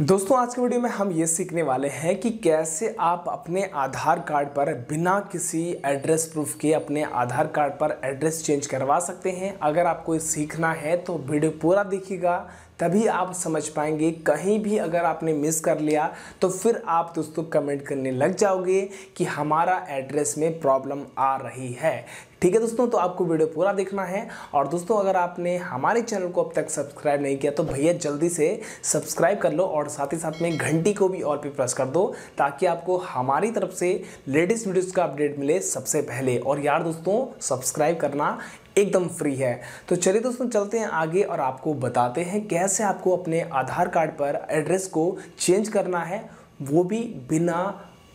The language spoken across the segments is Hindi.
दोस्तों, आज के वीडियो में हम ये सीखने वाले हैं कि कैसे आप अपने आधार कार्ड पर बिना किसी एड्रेस प्रूफ के अपने आधार कार्ड पर एड्रेस चेंज करवा सकते हैं। अगर आपको सीखना है तो वीडियो पूरा देखिएगा, तभी आप समझ पाएँगे। कहीं भी अगर आपने मिस कर लिया तो फिर आप दोस्तों कमेंट करने लग जाओगे कि हमारा एड्रेस में प्रॉब्लम आ रही है। ठीक है दोस्तों तो आपको वीडियो पूरा देखना है। और दोस्तों, अगर आपने हमारे चैनल को अब तक सब्सक्राइब नहीं किया तो भैया जल्दी से सब्सक्राइब कर लो और साथ ही साथ में घंटी को भी और भी प्रेस कर दो, ताकि आपको हमारी तरफ़ से लेटेस्ट वीडियोज़ का अपडेट मिले सबसे पहले। और यार दोस्तों, सब्सक्राइब करना एकदम फ्री है। तो चलिए दोस्तों, चलते हैं आगे और आपको बताते हैं कैसे आपको अपने आधार कार्ड पर एड्रेस को चेंज करना है। वो भी बिना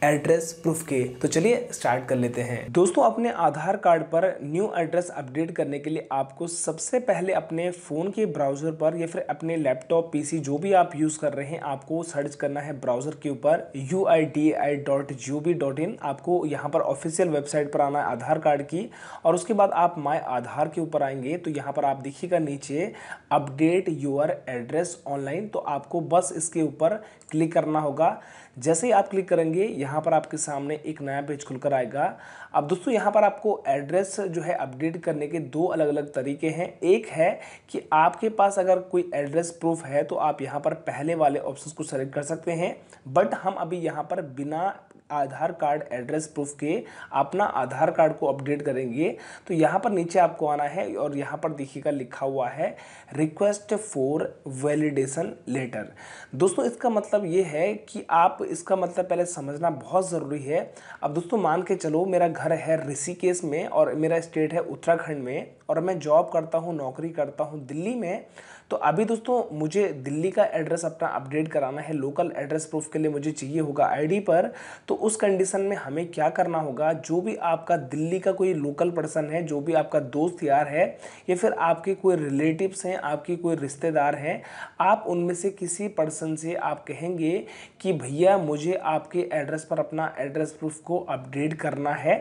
एड्रेस प्रूफ के। तो चलिए स्टार्ट कर लेते हैं। दोस्तों, अपने आधार कार्ड पर न्यू एड्रेस अपडेट करने के लिए आपको सबसे पहले अपने फ़ोन के ब्राउज़र पर या फिर अपने लैपटॉप पीसी जो भी आप यूज़ कर रहे हैं, आपको सर्च करना है ब्राउज़र के ऊपर। यू आपको यहाँ पर ऑफिशियल वेबसाइट पर आना है आधार कार्ड की। और उसके बाद आप माई आधार के ऊपर आएँगे तो यहाँ पर आप देखिएगा नीचे अपडेट योर एड्रेस ऑनलाइन तो आपको बस इसके ऊपर क्लिक करना होगा। जैसे ही आप क्लिक करेंगे, यहाँ पर आपके सामने एक नया पेज खुलकर आएगा। अब दोस्तों, यहाँ पर आपको एड्रेस जो है अपडेट करने के दो अलग अलग तरीके हैं। एक है कि आपके पास अगर कोई एड्रेस प्रूफ है तो आप यहाँ पर पहले वाले ऑप्शन को सेलेक्ट कर सकते हैं। बट हम अभी यहाँ पर बिना आधार कार्ड एड्रेस प्रूफ के अपना आधार कार्ड को अपडेट करेंगे। तो यहाँ पर नीचे आपको आना है और यहाँ पर देखिएगा लिखा हुआ है, रिक्वेस्ट फॉर वैलिडेशन लेटर। दोस्तों, इसका मतलब ये है कि आप इसका मतलब पहले समझना बहुत ज़रूरी है। अब दोस्तों, मान के चलो, मेरा घर है ऋषिकेश में और मेरा स्टेट है उत्तराखंड में और मैं जॉब करता हूँ, नौकरी करता हूँ दिल्ली में तो अभी दोस्तों, मुझे दिल्ली का एड्रेस अपना अपडेट कराना है, लोकल एड्रेस प्रूफ के लिए मुझे चाहिए होगा आईडी पर। तो उस कंडीशन में हमें क्या करना होगा, जो भी आपका दिल्ली का कोई लोकल पर्सन है, जो भी आपका दोस्त यार है, या फिर आपके कोई रिलेटिव्स हैं, आपके कोई रिश्तेदार हैं, आप उनमें से किसी पर्सन से आप कहेंगे कि भैया, मुझे आपके एड्रेस पर अपना एड्रेस प्रूफ को अपडेट करना है।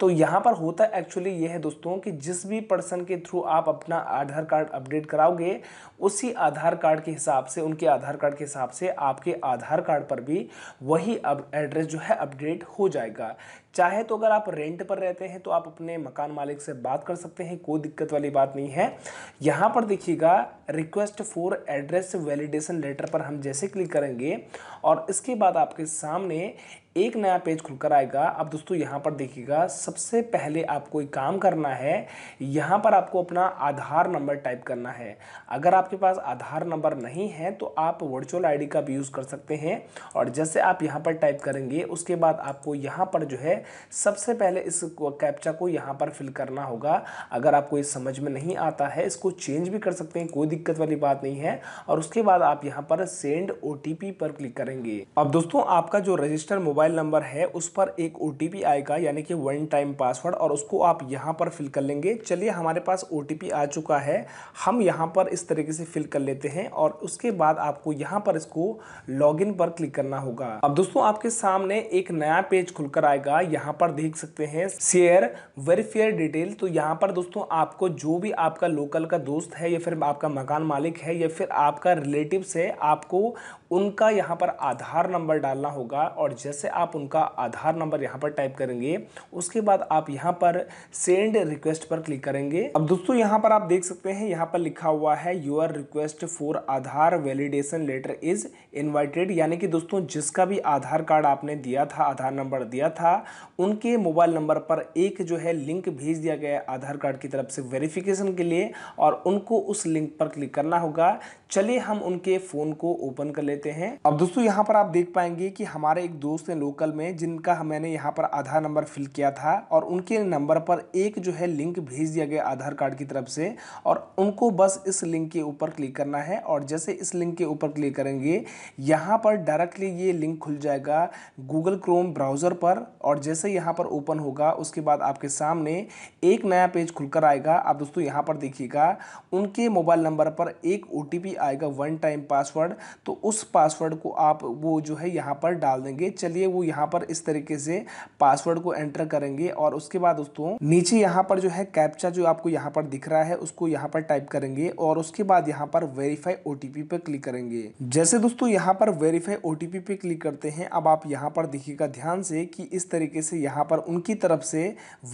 तो यहाँ पर होता एक्चुअली ये है दोस्तों कि जिस भी पर्सन के थ्रू आप अपना आधार कार्ड अपडेट कराओगे उसी आधार कार्ड के हिसाब से, उनके आधार कार्ड के हिसाब से आपके आधार कार्ड पर भी वही अब एड्रेस जो है अपडेट हो जाएगा। चाहे तो अगर आप रेंट पर रहते हैं तो आप अपने मकान मालिक से बात कर सकते हैं, कोई दिक्कत वाली बात नहीं है। यहाँ पर देखिएगा request for address validation letter पर हम जैसे क्लिक करेंगे और इसके बाद आपके सामने एक नया पेज खुलकर आएगा। अब दोस्तों, यहाँ पर देखिएगा, सबसे पहले आपको एक काम करना है, यहाँ पर आपको अपना आधार नंबर टाइप करना है। अगर आपके पास आधार नंबर नहीं है तो आप वर्चुअल आईडी का भी यूज़ कर सकते हैं। और जैसे आप यहाँ पर टाइप करेंगे, उसके बाद आपको यहाँ पर जो है, सबसे पहले इस कैप्चा को यहाँ पर फिल करना होगा। अगर आपको इस समझ में नहीं आता है, इसको चेंज भी कर सकते हैं, कोई दिक्कत वाली बात नहीं है। और उसके बाद आप यहाँ पर सेंड ओ पर क्लिक करेंगे। अब दोस्तों, आपका जो रजिस्टर मोबाइल नंबर है, उस पर एक ओटीपी आएगा, यानी कि वन टाइम पासवर्ड और उसको आप यहाँ पर फिल कर लेंगे। चलिए, हमारे पास ओटीपी आ चुका है। हम यहाँ पर इस तरीके से फिल कर लेते हैं, और उसके बाद आपको यहाँ पर इसको लॉगिन पर क्लिक करना होगा। अब दोस्तों, आपके सामने एक नया पेज खुलकर आएगा। यहाँ पर देख सकते हैं शेयर वेरीफेयर डिटेल तो यहाँ पर दोस्तों, आपको जो भी आपका लोकल का दोस्त है, या फिर आपका मकान मालिक है, या फिर आपका रिलेटिव्स है, आपको उनका यहाँ पर आधार नंबर डालना होगा और जैसे आप उनका आधार नंबर यहाँ पर टाइप करेंगे, उसके बाद आप यहाँ पर सेंड रिक्वेस्ट पर क्लिक करेंगे। अब दोस्तों, यहाँ पर आप देख सकते हैं, यहाँ पर लिखा हुआ है your request for Aadhaar validation letter is invited यानी कि दोस्तों, जिसका भी आधार कार्ड आपने दिया था, आधार नंबर दिया था, उनके मोबाइल नंबर पर एक जो है लिंक भेज दिया गया आधार कार्ड की तरफ़ से वेरिफिकेशन के लिए और उनको उस लिंक पर क्लिक करना होगा। चलिए हम उनके फ़ोन को ओपन कर हैं। अब दोस्तों, यहाँ पर आप देख पाएँगे कि हमारे एक दोस्त हैं लोकल में, जिनका मैंने यहाँ पर आधार नंबर फिल किया था और उनके नंबर पर एक जो है लिंक भेज दिया गया आधार कार्ड की तरफ़ से और उनको बस इस लिंक के ऊपर क्लिक करना है और जैसे इस लिंक के ऊपर क्लिक करेंगे, यहाँ पर डायरेक्टली ये लिंक खुल जाएगा गूगल क्रोम ब्राउज़र पर और जैसे यहाँ पर ओपन होगा, उसके बाद आपके सामने एक नया पेज खुलकर आएगा। आप दोस्तों, यहाँ पर देखिएगा, उनके मोबाइल नंबर पर एक ओ आएगा, वन टाइम पासवर्ड तो उस पासवर्ड को आप वो जो है यहाँ पर डाल देंगे चलिए वो यहाँ पर इस तरीके से पासवर्ड को एंटर करेंगे और उसके बाद दोस्तों नीचे यहाँ पर जो है कैप्चा जो आपको यहाँ पर दिख रहा है उसको यहाँ पर टाइप करेंगे और उसके बाद यहाँ पर वेरीफाई ओटीपी पे क्लिक करेंगे जैसे दोस्तों यहाँ पर वेरीफाई ओटीपी पे क्लिक करते हैं अब आप यहाँ पर देखिएगा ध्यान से कि इस तरीके से यहाँ पर उनकी तरफ़ से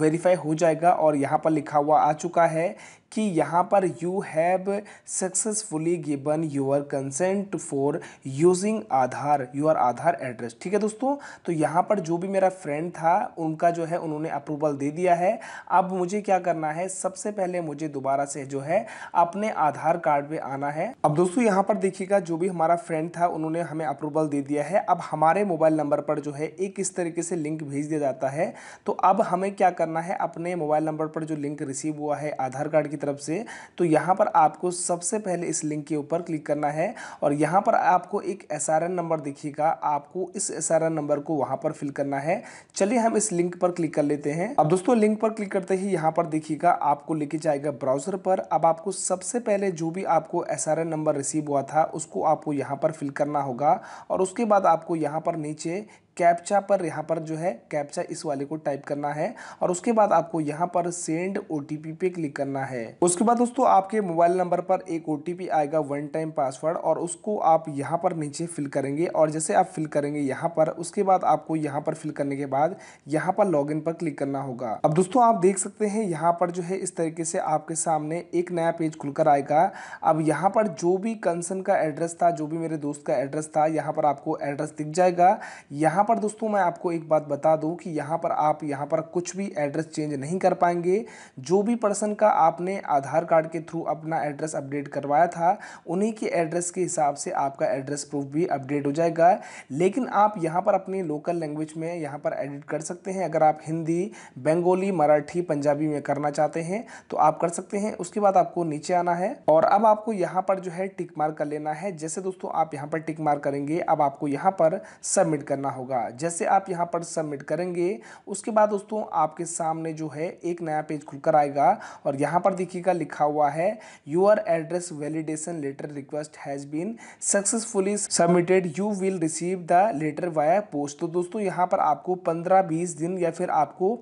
वेरीफाई हो जाएगा और यहाँ पर लिखा हुआ आ चुका है कि यहाँ पर you have successfully given your consent for using Aadhaar your Aadhaar address ठीक है दोस्तों? तो यहाँ पर जो भी मेरा फ्रेंड था, उनका जो है, उन्होंने अप्रूवल दे दिया है। अब मुझे क्या करना है? सबसे पहले मुझे दोबारा से जो है, अपने आधार कार्ड पे आना है। अब दोस्तों, यहाँ पर देखिएगा, जो भी हमारा फ्रेंड था, उन्होंने हमें अप्रूवल दे दिया है। अब हमारे मोबाइल नंबर पर जो है, एक इस तरीके से लिंक भेज दिया जाता है। तो अब हमें क्या करना है? अपने मोबाइल नंबर पर जो लिंक रिसीव हुआ है आधार कार्ड की तरफ़ से तो यहाँ पर आपको सबसे पहले इस लिंक के ऊपर क्लिक करना है और यहाँ पर आपको एक एस नंबर दिखेगा। आपको इस एस नंबर को वहाँ पर फिल करना है। चलिए हम इस लिंक पर क्लिक कर लेते हैं। अब दोस्तों लिंक पर क्लिक करते ही यहाँ पर देखिएगा, आपको लेके जाएगा ब्राउज़र पर। अब आपको सबसे पहले जो भी आपको एस नंबर रिसीव हुआ था, उसको आपको यहाँ पर फिल करना होगा और उसके बाद आपको यहाँ पर नीचे कैप्चा पर, यहाँ पर जो है कैप्चा इस वाले को टाइप करना है और उसके बाद आपको यहाँ पर सेंड ओ पे क्लिक करना है। उसके बाद दोस्तों आपके मोबाइल नंबर पर एक ओटीपी आएगा वन टाइम पासवर्ड और उसको आप यहाँ पर नीचे फिल करेंगे और जैसे आप फिल करेंगे यहाँ पर, उसके बाद आपको यहाँ पर फिल करने के बाद यहाँ पर लॉग पर क्लिक करना होगा। अब दोस्तों आप देख सकते हैं यहाँ पर जो है इस तरीके से आपके सामने एक नया पेज खुलकर आएगा। अब यहाँ पर जो भी कंसर्न का एड्रेस था, जो भी मेरे दोस्त का एड्रेस था, यहाँ पर आपको एड्रेस दिख जाएगा। यहाँ यहाँ पर दोस्तों मैं आपको एक बात बता दूँ कि यहाँ पर आप यहाँ पर कुछ भी एड्रेस चेंज नहीं कर पाएँगे। जो भी पर्सन का आपने आधार कार्ड के थ्रू अपना एड्रेस अपडेट करवाया था, उन्हीं के एड्रेस के हिसाब से आपका एड्रेस प्रूफ भी अपडेट हो जाएगा। लेकिन आप यहाँ पर अपनी लोकल लैंग्वेज में यहाँ पर एडिट कर सकते हैं। अगर आप हिंदी, बंगाली, मराठी, पंजाबी में करना चाहते हैं तो आप कर सकते हैं। उसके बाद आपको नीचे आना है और अब आपको यहाँ पर जो है टिक मार्क कर लेना है। जैसे दोस्तों आप यहाँ पर टिक मार्क करेंगे, अब आपको यहाँ पर सबमिट करना होगा। होगा। जैसे आप यहाँ पर सबमिट करेंगे, उसके बाद दोस्तों आपके सामने जो है एक नया पेज खुलकर आएगा और यहाँ पर देखिएगा लिखा हुआ है your address validation letter request has been successfully submitted you will receive the letter via post तो दोस्तों यहाँ पर आपको 15-20 दिन या फिर आपको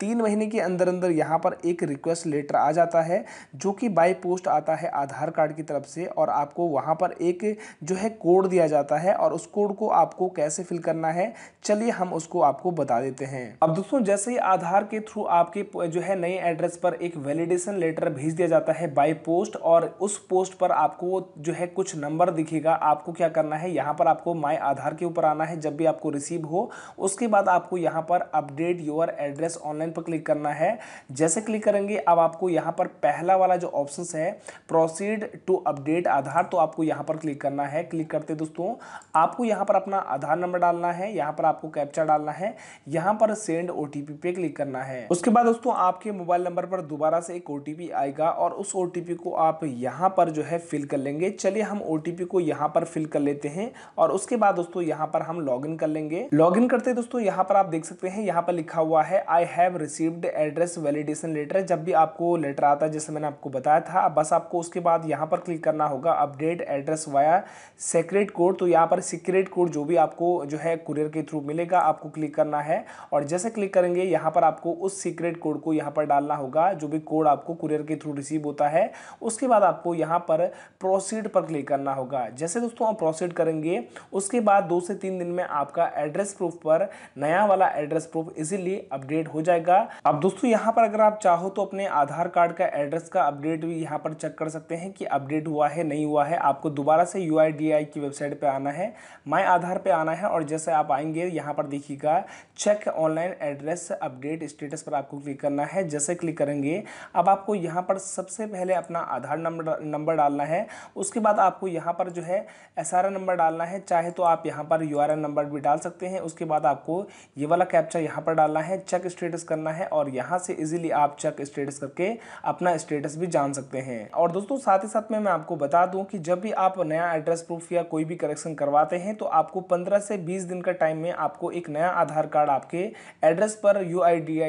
तीन महीने के अंदर अंदर यहाँ पर एक रिक्वेस्ट लेटर आ जाता है, जो कि बाई पोस्ट आता है आधार कार्ड की तरफ़ से और आपको वहाँ पर एक जो है कोड दिया जाता है और उस कोड को आपको कैसे फिल करना है, चलिए हम उसको आपको बता देते हैं। अब दोस्तों, जैसे ही आधार के थ्रू आपके जो है नए एड्रेस पर एक वैलिडेशन लेटर भेज दिया जाता है बाई पोस्ट और उस पोस्ट पर आपको जो है कुछ नंबर दिखेगा, आपको क्या करना है, यहाँ पर आपको माई आधार के ऊपर आना है जब भी आपको रिसीव हो, उसके बाद आपको यहाँ पर update your address online option पर क्लिक करना है जैसे क्लिक करेंगे अब आपको यहाँ पर पहला वाला जो ऑप्शन है प्रोसीड टू अपडेट आधार तो आपको यहाँ पर क्लिक करना है क्लिक करते दोस्तों आपको यहाँ पर अपना आधार नंबर डालना है यहाँ पर आपको कैप्चा डालना है यहाँ पर सेंड ओटीपी पे क्लिक करना है उसके बाद दोस्तों आपके मोबाइल नंबर पर दोबारा से एक ओटीपी आएगा और उस ओ को आप यहाँ पर जो है फिल कर लेंगे चलिए हम ओटीपी को यहाँ पर फिल कर लेते हैं और उसके बाद दोस्तों यहाँ पर हम लॉग कर लेंगे लॉग करते दोस्तों यहाँ पर आप देख सकते हैं यहाँ पर लिखा हुआ है I have received address validation letter जब भी आपको लेटर आता है, जैसे मैंने आपको बताया था बस आपको उसके बाद यहाँ पर क्लिक करना होगा update address via secret code तो यहाँ पर सीक्रेट कोड जो भी आपको जो है कुरियर के थ्रू मिलेगा, आपको क्लिक करना है। और जैसे क्लिक करेंगे, यहाँ पर आपको उस सीक्रेट कोड को यहाँ पर डालना होगा, जो भी कोड आपको कुरियर के थ्रू रिसीव होता है। उसके बाद आपको यहाँ पर प्रोसीड पर क्लिक करना होगा। जैसे दोस्तों आप प्रोसीड करेंगे, उसके बाद दो से तीन दिन में आपका एड्रेस प्रूफ पर नया वाला एड्रेस प्रूफ इजीली अपडेट हो जाएगा। जाएगा। अब दोस्तों, यहाँ पर अगर आप चाहो तो अपने आधार कार्ड का एड्रेस का अपडेट भी यहाँ पर चेक कर सकते हैं कि अपडेट हुआ है, नहीं हुआ है। आपको दोबारा से UIDAI की वेबसाइट पे आना है माई आधार पे आना है और जैसे आप आएँगे, यहाँ पर देखिएगा check online address update status पर आपको क्लिक करना है। जैसे क्लिक करेंगे, अब आपको यहाँ पर सबसे पहले अपना आधार नंबर नंबर डालना है। उसके बाद आपको यहाँ पर जो है एस नंबर डालना है। चाहे तो आप यहाँ पर यू नंबर भी डाल सकते हैं। उसके बाद आपको ये वाला कैप्चा यहाँ पर डालना है। चेक स्टेटस करना करना है और यहाँ से इजीली आप चेक स्टेटस करके अपना स्टेटस भी जान सकते हैं। और दोस्तों, साथ ही साथ में मैं आपको बता दूँ कि जब भी आप नया एड्रेस प्रूफ या कोई भी करेक्शन करवाते हैं तो आपको 15 से 20 दिन का टाइम में आपको एक नया आधार कार्ड आपके एड्रेस पर यू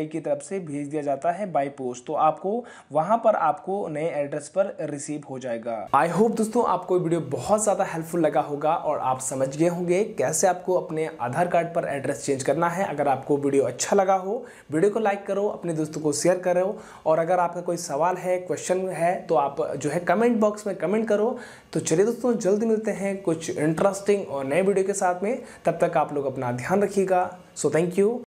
की तरफ़ से भेज दिया जाता है बाई पोस्ट तो आपको वहाँ पर आपको नए एड्रेस पर रिसीव हो जाएगा। आई होप दोस्तों, आपको वीडियो बहुत ज़्यादा हेल्पफुल लगा होगा और आप समझ गए होंगे कैसे आपको अपने आधार कार्ड पर एड्रेस चेंज करना है। अगर आपको वीडियो अच्छा लगा हो वीडियो को लाइक करो, अपने दोस्तों को शेयर करो और अगर आपका कोई सवाल है क्वेश्चन है तो आप जो है कमेंट बॉक्स में कमेंट करो। तो चलिए दोस्तों, जल्द मिलते हैं कुछ इंटरेस्टिंग और नए वीडियो के साथ में। तब तक आप लोग अपना ध्यान रखिएगा। So thank you